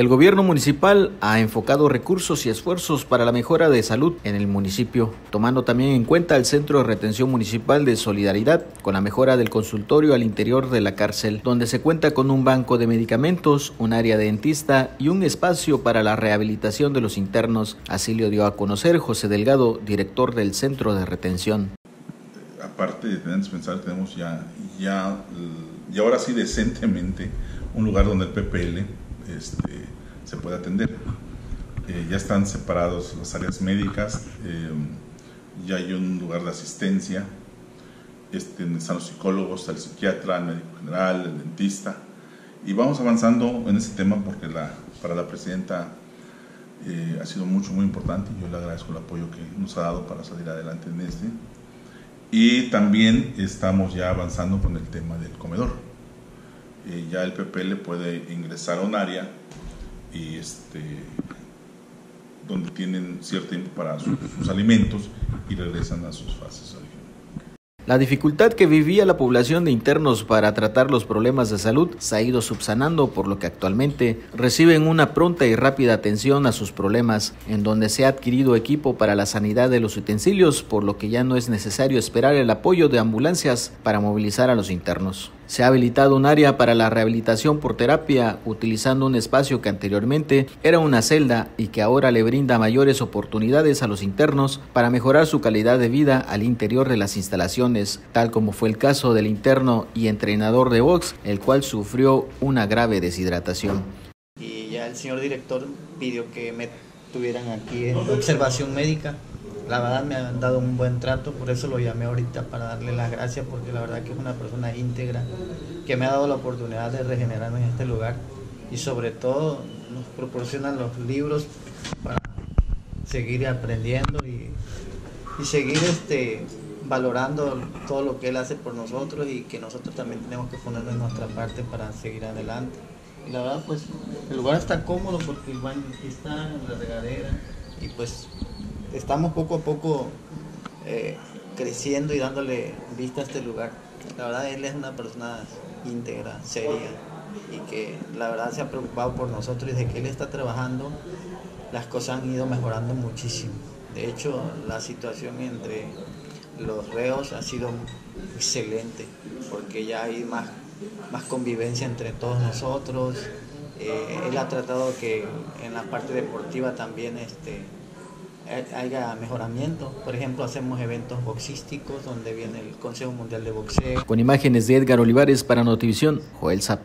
El gobierno municipal ha enfocado recursos y esfuerzos para la mejora de salud en el municipio, tomando también en cuenta el Centro de Retención Municipal de Solidaridad, con la mejora del consultorio al interior de la cárcel, donde se cuenta con un banco de medicamentos, un área de dentista y un espacio para la rehabilitación de los internos. Así lo dio a conocer José Delgado, director del Centro de Retención. Aparte de tener dispensar, tenemos ya, ya, y ahora sí decentemente, un lugar donde el PPL este, se puede atender. Eh, ya están separados las áreas médicas, eh, ya hay un lugar de asistencia, este, están los psicólogos, el psiquiatra, el médico general, el dentista, y vamos avanzando en ese tema porque la, para la presidenta eh, ha sido mucho, muy importante yo le agradezco el apoyo que nos ha dado para salir adelante en este. Y también estamos ya avanzando con el tema del comedor. Ya el PPL puede ingresar a un área y este, donde tienen cierto tiempo para sus, sus alimentos y regresan a sus fases. La dificultad que vivía la población de internos para tratar los problemas de salud se ha ido subsanando, por lo que actualmente reciben una pronta y rápida atención a sus problemas, en donde se ha adquirido equipo para la sanidad de los utensilios, por lo que ya no es necesario esperar el apoyo de ambulancias para movilizar a los internos. Se ha habilitado un área para la rehabilitación por terapia, utilizando un espacio que anteriormente era una celda y que ahora le brinda mayores oportunidades a los internos para mejorar su calidad de vida al interior de las instalaciones, tal como fue el caso del interno y entrenador de box, el cual sufrió una grave deshidratación. Y ya el señor director pidió que me tuvieran aquí en observación médica la verdad me han dado un buen trato, por eso lo llamé ahorita para darle las gracias, porque la verdad que es una persona íntegra, que me ha dado la oportunidad de regenerarme en este lugar y sobre todo nos proporcionan los libros para seguir aprendiendo y, y seguir este, valorando todo lo que él hace por nosotros y que nosotros también tenemos que poner de nuestra parte para seguir adelante. La verdad pues el lugar está cómodo porque el baño aquí está, la regadera y pues estamos poco a poco eh, creciendo y dándole vista a este lugar. La verdad, él es una persona íntegra, seria y que la verdad se ha preocupado por nosotros y desde que él está trabajando las cosas han ido mejorando muchísimo. De hecho, la situación entre los reos ha sido excelente porque ya hay más, más convivencia entre todos nosotros. Eh, él ha tratado que en la parte deportiva también este, haya mejoramiento. Por ejemplo, hacemos eventos boxísticos donde viene el Consejo Mundial de Boxeo. Con imágenes de Edgar Olivares para Notivisión, Joel Zap.